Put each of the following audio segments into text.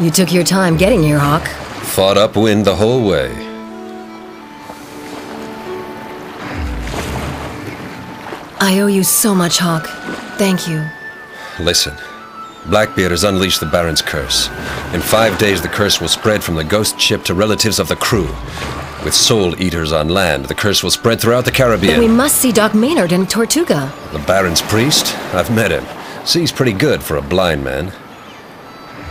You took your time getting here, Hawk. Fought upwind the whole way. I owe you so much, Hawk. Thank you. Listen, Blackbeard has unleashed the Baron's curse. In five days, the curse will spread from the ghost ship to relatives of the crew. With soul eaters on land, the curse will spread throughout the Caribbean. Then we must see Doc Maynard in Tortuga. The Baron's priest? I've met him. Sees pretty good for a blind man.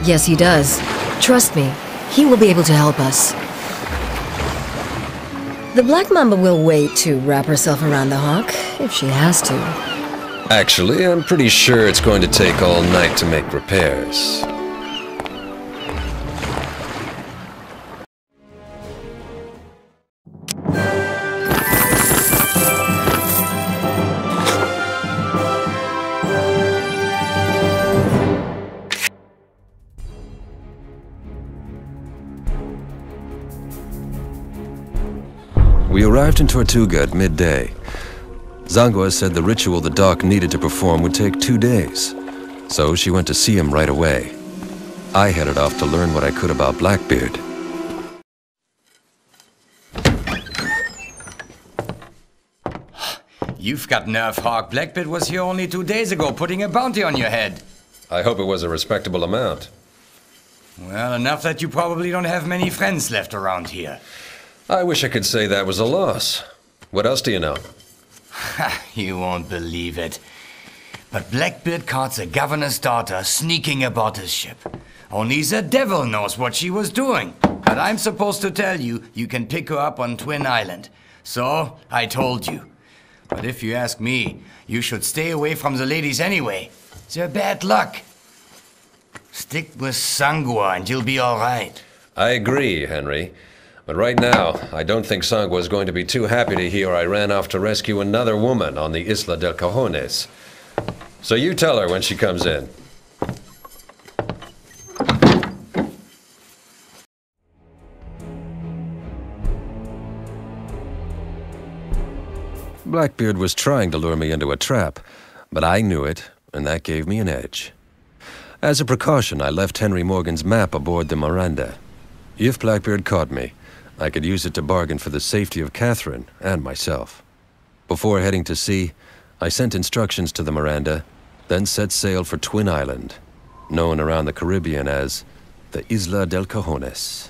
Yes, he does. Trust me, he will be able to help us. The Black Mamba will wait to wrap herself around the Hawk, if she has to. Actually, I'm pretty sure it's going to take all night to make repairs. In Tortuga at midday. Zangwa said the ritual the doc needed to perform would take two days, so she went to see him right away. I headed off to learn what I could about Blackbeard. You've got nerve, Hawk. Blackbeard was here only two days ago, putting a bounty on your head. I hope it was a respectable amount. Well, enough that you probably don't have many friends left around here. I wish I could say that was a loss. What else do you know? you won't believe it. But Blackbeard caught the governor's daughter sneaking aboard his ship. Only the devil knows what she was doing. But I'm supposed to tell you, you can pick her up on Twin Island. So, I told you. But if you ask me, you should stay away from the ladies anyway. They're bad luck. Stick with Sangwa and you'll be all right. I agree, Henry. But right now, I don't think Sangwa is going to be too happy to hear I ran off to rescue another woman on the Isla del Cajones. So you tell her when she comes in. Blackbeard was trying to lure me into a trap, but I knew it, and that gave me an edge. As a precaution, I left Henry Morgan's map aboard the Miranda. If Blackbeard caught me, I could use it to bargain for the safety of Catherine and myself. Before heading to sea, I sent instructions to the Miranda, then set sail for Twin Island, known around the Caribbean as the Isla del Cajones.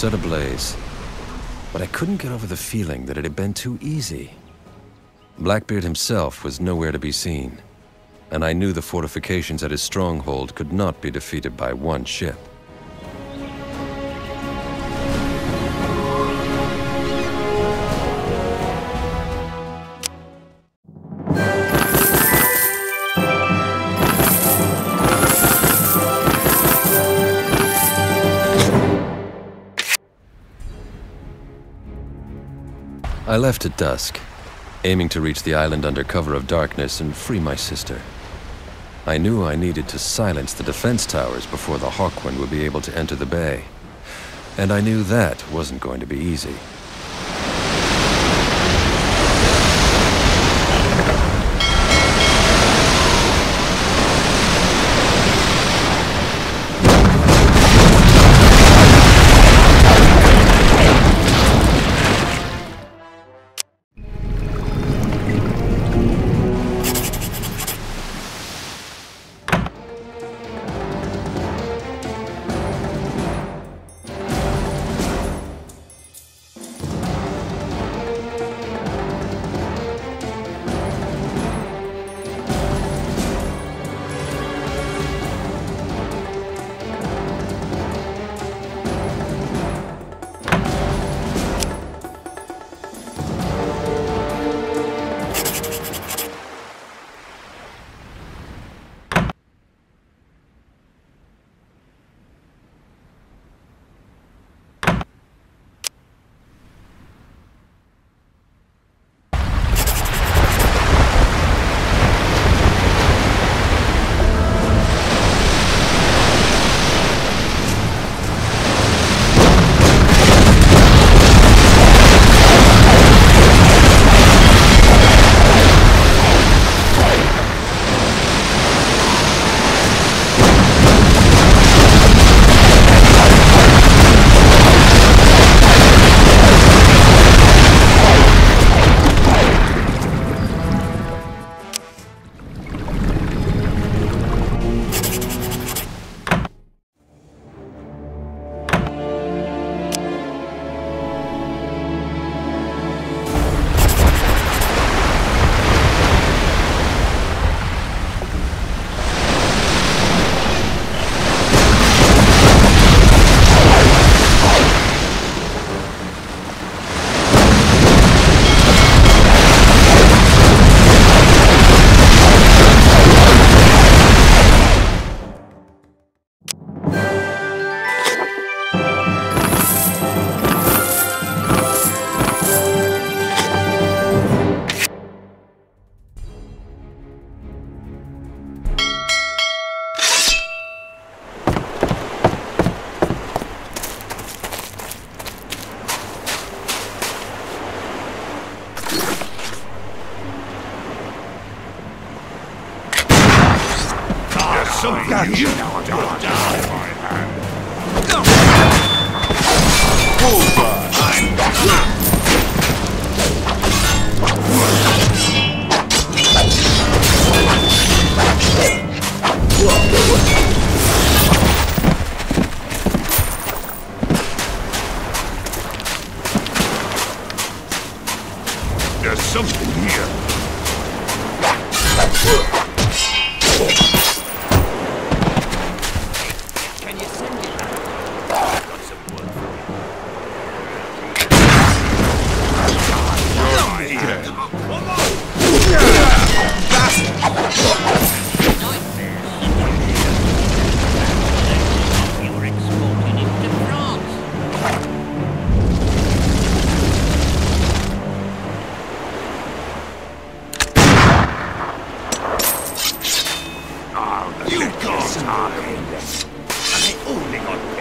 Set ablaze. But I couldn't get over the feeling that it had been too easy. Blackbeard himself was nowhere to be seen, and I knew the fortifications at his stronghold could not be defeated by one ship. Left at dusk, aiming to reach the island under cover of darkness and free my sister. I knew I needed to silence the defense towers before the Hawkwind would be able to enter the bay. And I knew that wasn't going to be easy. You got time! I only got